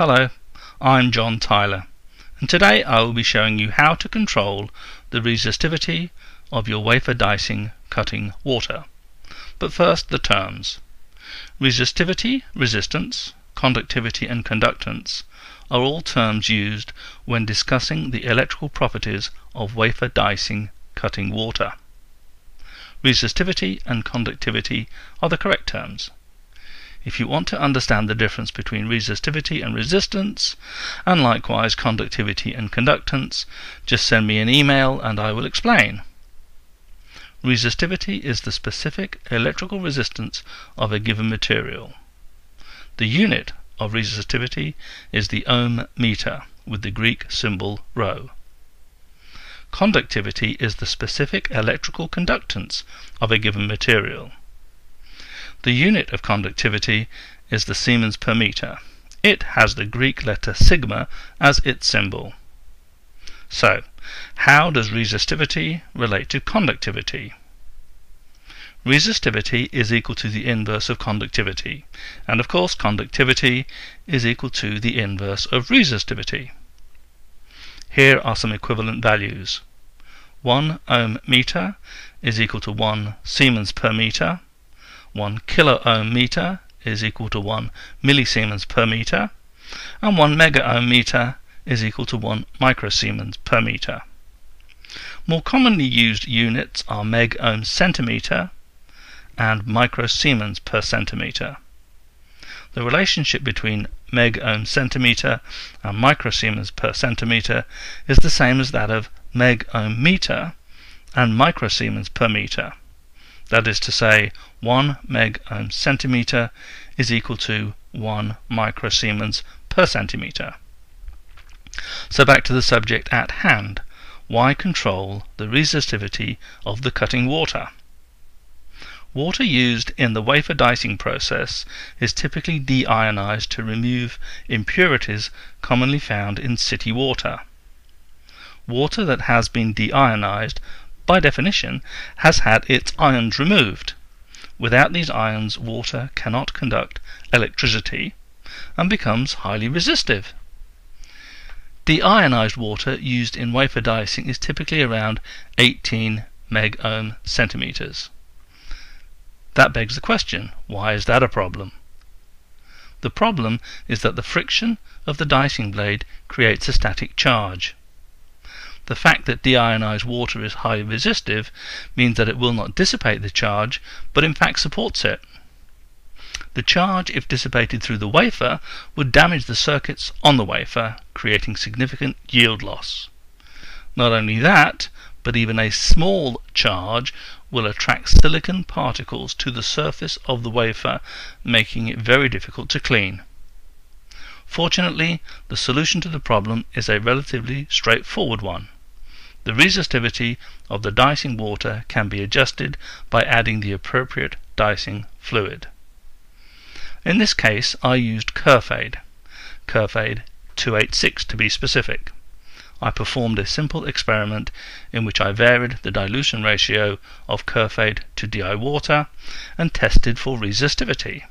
Hello, I'm John Tyler and today I will be showing you how to control the resistivity of your wafer dicing cutting water. But first the terms. Resistivity, resistance, conductivity and conductance are all terms used when discussing the electrical properties of wafer dicing cutting water. Resistivity and conductivity are the correct terms. If you want to understand the difference between resistivity and resistance, and likewise conductivity and conductance, just send me an email and I will explain. Resistivity is the specific electrical resistance of a given material. The unit of resistivity is the ohm meter with the Greek symbol rho. Conductivity is the specific electrical conductance of a given material. The unit of conductivity is the Siemens per meter. It has the Greek letter sigma as its symbol. So, how does resistivity relate to conductivity? Resistivity is equal to the inverse of conductivity, and of course conductivity is equal to the inverse of resistivity. Here are some equivalent values. 1 ohm meter is equal to 1 Siemens per meter, 1 kilo ohm meter is equal to 1 millisiemens per meter, and 1 mega ohm meter is equal to 1 microsiemens per meter. More commonly used units are meg ohm centimeter and microsiemens per centimeter. The relationship between meg ohm centimeter and microsiemens per centimeter is the same as that of meg ohm meter and microsiemens per meter. That is to say, 1 meg ohm centimeter is equal to 1 microsiemens per centimeter. So back to the subject at hand. Why control the resistivity of the cutting water? Water used in the wafer dicing process is typically deionized to remove impurities commonly found in city water. Water that has been deionized by definition, has had its ions removed. Without these ions, water cannot conduct electricity and becomes highly resistive. Deionized water used in wafer dicing is typically around 18 megohm centimeters. That begs the question, why is that a problem? The problem is that the friction of the dicing blade creates a static charge. The fact that deionized water is highly resistive means that it will not dissipate the charge, but in fact supports it. The charge, if dissipated through the wafer, would damage the circuits on the wafer, creating significant yield loss. Not only that, but even a small charge will attract silicon particles to the surface of the wafer, making it very difficult to clean. Fortunately, the solution to the problem is a relatively straightforward one. The resistivity of the dicing water can be adjusted by adding the appropriate dicing fluid. In this case I used KerfAid, KerfAid 286 to be specific. I performed a simple experiment in which I varied the dilution ratio of KerfAid to DI water and tested for resistivity.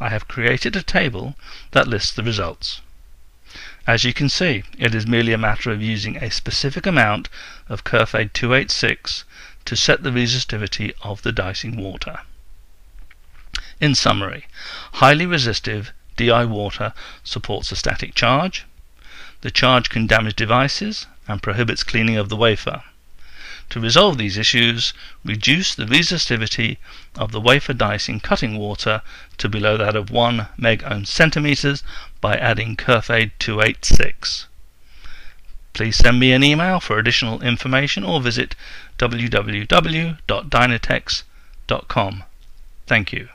I have created a table that lists the results. As you can see, it is merely a matter of using a specific amount of KerfAid 286 to set the resistivity of the dicing water. In summary, highly resistive DI water supports a static charge, the charge can damage devices and prohibits cleaning of the wafer. To resolve these issues, reduce the resistivity of the wafer dicing cutting water to below that of 1 megohm centimeters by adding KerfAid 286. Please send me an email for additional information or visit www.dynatex.com. Thank you.